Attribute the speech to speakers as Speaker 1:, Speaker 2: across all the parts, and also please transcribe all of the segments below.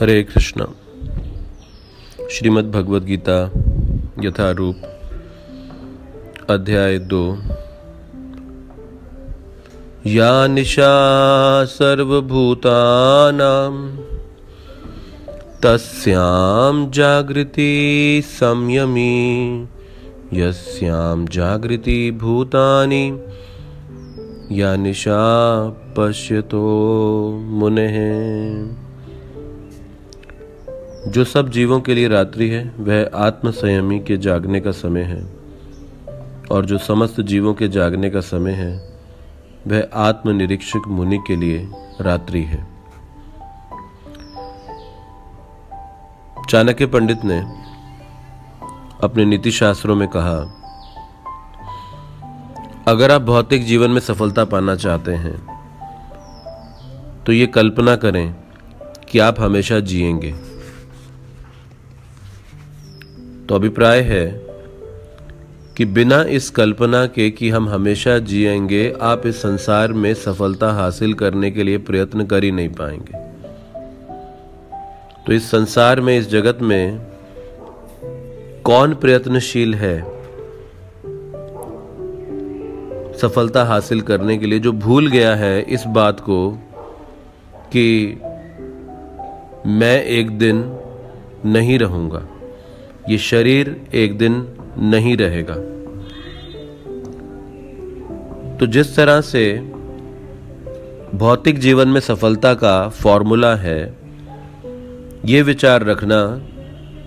Speaker 1: हरे कृष्ण। श्रीमद् भगवद गीता यथारूप, अध्याय दो। या निशा सर्वभूतानां, तस्यां जागृति संयमी, यस्यां जागृति भूतानि या निशा पश्यतो मुने। जो सब जीवों के लिए रात्रि है, वह आत्म संयमी के जागने का समय है। और जो समस्त जीवों के जागने का समय है, वह आत्मनिरीक्षक मुनि के लिए रात्रि है। चाणक्य पंडित ने अपने नीति शास्त्रों में कहा, अगर आप भौतिक जीवन में सफलता पाना चाहते हैं तो ये कल्पना करें कि आप हमेशा जिएँगे। तो अभिप्राय है कि बिना इस कल्पना के कि हम हमेशा जिएँगे, आप इस संसार में सफलता हासिल करने के लिए प्रयत्न कर ही नहीं पाएँगे। तो इस संसार में, इस जगत में कौन प्रयत्नशील है सफलता हासिल करने के लिए जो भूल गया है इस बात को कि मैं एक दिन नहीं रहूँगा? ये शरीर एक दिन नहीं रहेगा। तो जिस तरह से भौतिक जीवन में सफलता का फॉर्मूला है, ये विचार रखना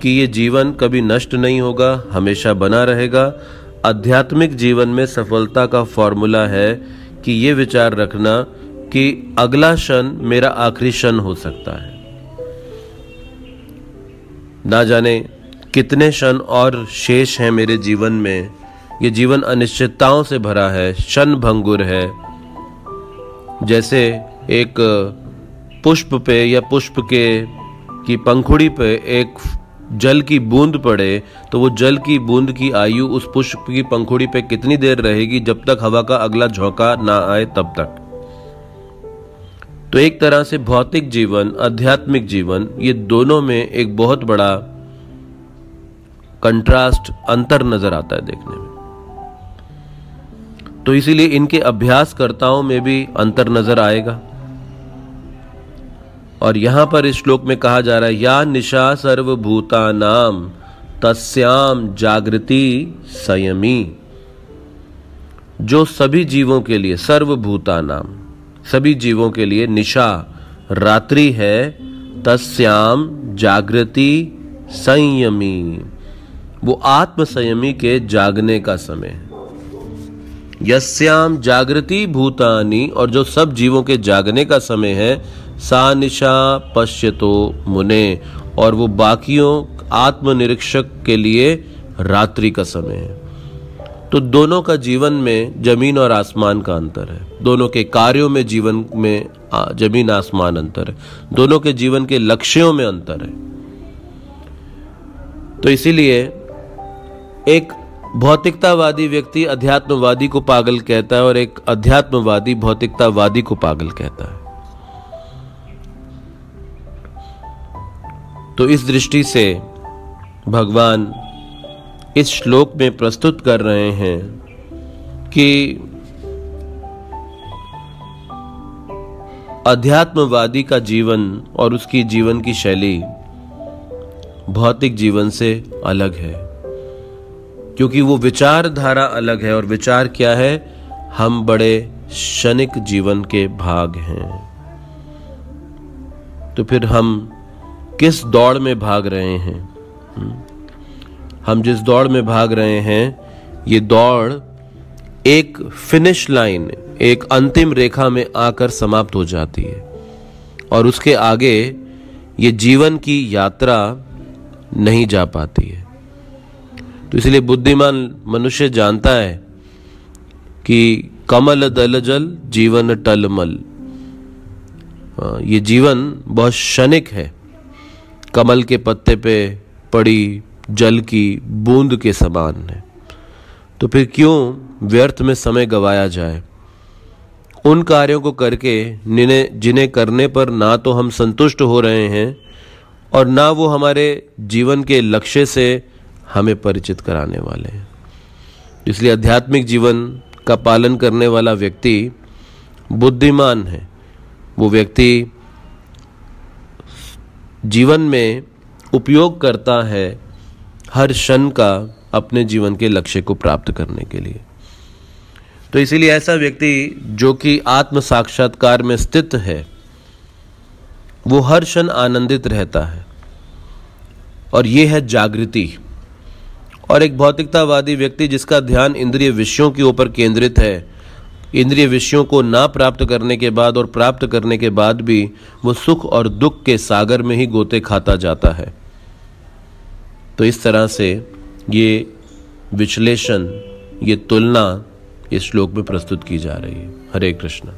Speaker 1: कि ये जीवन कभी नष्ट नहीं होगा, हमेशा बना रहेगा। आध्यात्मिक जीवन में सफलता का फॉर्मूला है कि ये विचार रखना कि अगला क्षण मेरा आखिरी क्षण हो सकता है। ना जाने कितने क्षण और शेष हैं मेरे जीवन में? ये जीवन अनिश्चितताओं से भरा है, क्षण भंगुर है। जैसे एक पुष्प पे या पुष्प के की पंखुड़ी पे एक जल की बूंद पड़े तो वो जल की बूंद की आयु उस पुष्प की पंखुड़ी पे कितनी देर रहेगी, जब तक हवा का अगला झोंका ना आए तब तक? तो एक तरह से भौतिक जीवन, आध्यात्मिक जीवन, ये दोनों में एक बहुत बड़ा कंट्रास्ट अंतर नज़र आता है देखने में। तो इसीलिए इनके अभ्यासकर्ताओं में भी अंतर नज़र आएगा। और यहाँ पर इस श्लोक में कहा जा रहा है, या निशा सर्वभूता नाम तस्याम जागृति संयमी। जो सभी जीवों के लिए सर्वभूता नाम सभी जीवों के लिए निशा रात्रि है तस्याम जागृति संयमी। वो आत्मसंयमी के जागने का समय है। यस्याम जागृति भूतानी, और जो सब जीवों के जागने का समय है, सा निशा पश्यतो मुने, और वो बाकियों आत्मनिरीक्षक के लिए रात्रि का समय है। तो दोनों का जीवन में ज़मीन और आसमान का अंतर है। दोनों के कार्यों में जीवन में ज़मीन, आसमान अंतर है। दोनों के जीवन के लक्ष्यों में अंतर है। तो इसीलिए एक भौतिकतावादी व्यक्ति अध्यात्मवादी को पागल कहता है और एक अध्यात्मवादी भौतिकतावादी को पागल कहता है। तो इस दृष्टि से भगवान इस श्लोक में प्रस्तुत कर रहे हैं कि अध्यात्मवादी का जीवन और उसकी जीवन की शैली भौतिक जीवन से अलग है। क्योंकि वो विचारधारा अलग है और विचार क्या है? हम बड़े क्षणिक जीवन के भाग हैं। तो फिर हम किस दौड़ में भाग रहे हैं? हम्म? हम जिस दौड़ में भाग रहे हैं, ये दौड़ एक फिनिश लाइन एक अंतिम रेखा में आकर समाप्त हो जाती है। और उसके आगे ये जीवन की यात्रा नहीं जा पाती है। तो इसलिए बुद्धिमान मनुष्य जानता है कि कमल दल जल, जीवन टलमल ये जीवन बहुत क्षणिक है। कमल के पत्ते पे पड़ी जल की बूंद के समान है। तो फिर क्यों व्यर्थ में समय गवाया जाए? उन कार्यों को करके जिन्हें जिन्हें करने पर ना तो हम संतुष्ट हो रहे हैं और ना वो हमारे जीवन के लक्ष्य से हमें परिचित कराने वाले हैं। इसलिए आध्यात्मिक जीवन का पालन करने वाला व्यक्ति बुद्धिमान है। वो व्यक्ति जीवन में उपयोग करता है हर क्षण का अपने जीवन के लक्ष्य को प्राप्त करने के लिए। तो इसीलिए ऐसा व्यक्ति जो कि आत्म साक्षात्कार में स्थित है, वो हर क्षण आनंदित रहता है। और ये है जागृति। और एक भौतिकतावादी व्यक्ति जिसका ध्यान इंद्रिय विषयों के ऊपर केंद्रित है। इंद्रिय विषयों को ना प्राप्त करने के बाद और प्राप्त करने के बाद भी वो सुख और दुख के सागर में ही गोते खाता जाता है। तो इस तरह से ये विश्लेषण, ये तुलना इस श्लोक में प्रस्तुत की जा रही है। हरे कृष्ण।